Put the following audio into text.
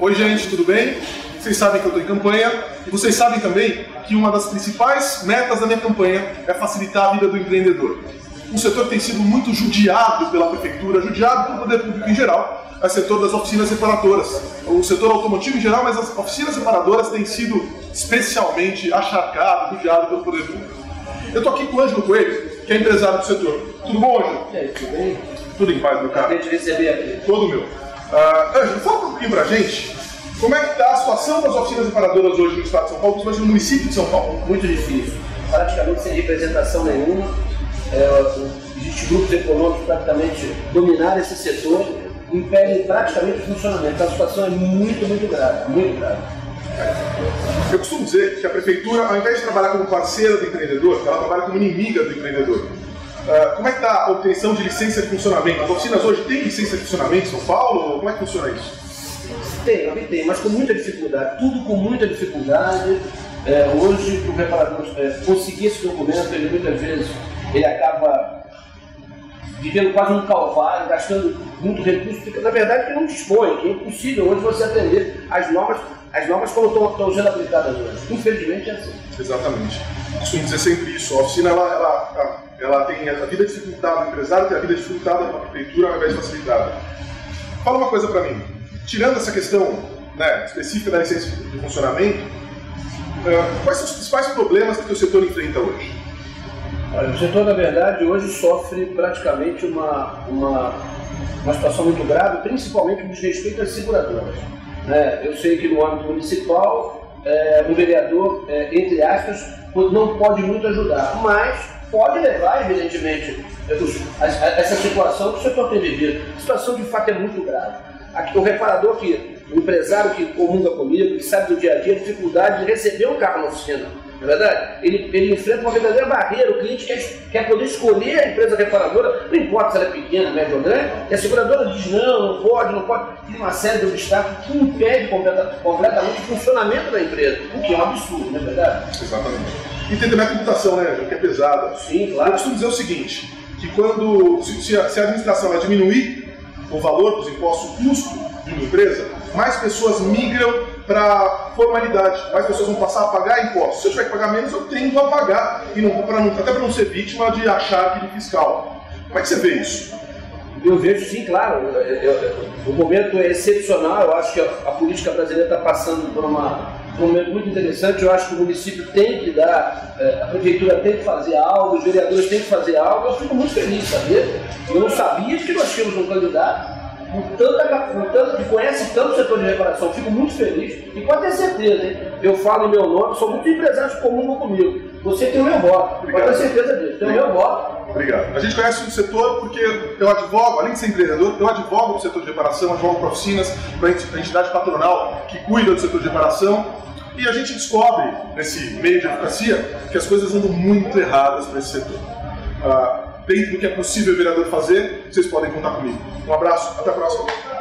Oi, gente, tudo bem? Vocês sabem que eu estou em campanha e vocês sabem também que uma das principais metas da minha campanha é facilitar a vida do empreendedor. Um setor que tem sido muito judiado pela prefeitura, judiado pelo poder público em geral, é o setor das oficinas reparadoras. O setor automotivo em geral, mas as oficinas reparadoras têm sido especialmente acharcado, judiado pelo poder público. Eu estou aqui com o Ângelo Coelho, que é empresário do setor. Tudo bom, Ângelo? E aí, tudo bem? Tudo em paz, meu cara. Prazer te receber aqui. Todo meu. Uh, Ângelo, fala pouquinho pra gente como é que está a situação das oficinas reparadoras hoje no estado de São Paulo, principalmente no município de São Paulo. Muito difícil. Praticamente sem representação nenhuma. É, Existem grupos econômicos praticamente dominar esse setor, impedem praticamente o funcionamento. A situação é muito, muito grave. Muito grave. Eu costumo dizer que a prefeitura, ao invés de trabalhar como parceira do empreendedor, ela trabalha como inimiga do empreendedor. Uh, como é que está a obtenção de licença de funcionamento? As oficinas hoje têm licença de funcionamento em São Paulo? Como é que funciona isso? Tem, tem, mas com muita dificuldade. Tudo com muita dificuldade. É, hoje, o reparador é, conseguir esse documento, ele muitas vezes ele acaba vivendo quase um calvário, gastando muito recurso, porque na verdade ele não dispõe, que é impossível hoje você atender as normas, as normas como estão, estão sendo aplicadas hoje. Infelizmente é assim. Exatamente. Costumo dizer sempre isso. A oficina ela, ela, ela tem a vida dificultada do empresário, tem a vida dificultada da prefeitura ao invés de facilitada. Fala uma coisa para mim. Tirando essa questão né, específica da licença de funcionamento, uh, quais são os principais problemas que o setor enfrenta hoje? Olha, o setor, na verdade, hoje sofre praticamente uma, uma, uma situação muito grave, principalmente com respeito às seguradoras. Né? Eu sei que no âmbito municipal, é, o vereador, é, entre aspas, não pode muito ajudar, mas pode levar, evidentemente, essa situação que o setor tem vivido. A situação, de fato, é muito grave. Aqui, o reparador que, o empresário que comunga comigo, que sabe do dia a dia, a dificuldade de receber um carro na oficina não é verdade? Ele, ele enfrenta uma verdadeira barreira. O cliente quer, quer poder escolher a empresa reparadora, não importa se ela é pequena, média ou grande, e a seguradora diz não, não pode, não pode. Tem uma série de obstáculos que impede completa, completamente o funcionamento da empresa, o que é um absurdo, não é verdade? Exatamente. E tem também a tributação, né, que é pesada. Sim, claro. Eu costumo dizer o seguinte, que quando, se, se, a, se a administração ela diminuir o valor dos impostos, o custo de uma empresa, mais pessoas migram para formalidade. Mais pessoas vão passar a pagar impostos. Se eu tiver que pagar menos, eu tendo a pagar. E não, pra não, até para não ser vítima de achar fiscal. Como é que você vê isso? Eu vejo sim, claro. Eu, eu, o momento é excepcional. Eu acho que a, a política brasileira está passando por uma, um momento muito interessante. Eu acho que o município tem que dar, eh, a prefeitura tem que fazer algo, os vereadores têm que fazer algo. Eu fico muito feliz, sabia? Eu não sabia que nós tínhamos um candidato com tanta, com tanto, que conhece tanto o setor de reparação, fico muito feliz e pode ter certeza, hein? Eu falo em meu nome, sou muito empresários comuns comigo. Você tem o meu voto, Obrigado. pode ter certeza disso, tem o meu voto. Obrigado. A gente conhece o setor porque eu advogo, além de ser empreendedor, eu advogo para o setor de reparação, advogo para oficinas, para a entidade patronal que cuida do setor de reparação. E a gente descobre, nesse meio de advocacia, que as coisas andam muito erradas para esse setor. Ah, dentro do que é possível o vereador fazer, vocês podem contar comigo. Um abraço, até a próxima.